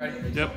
Ready? Yep.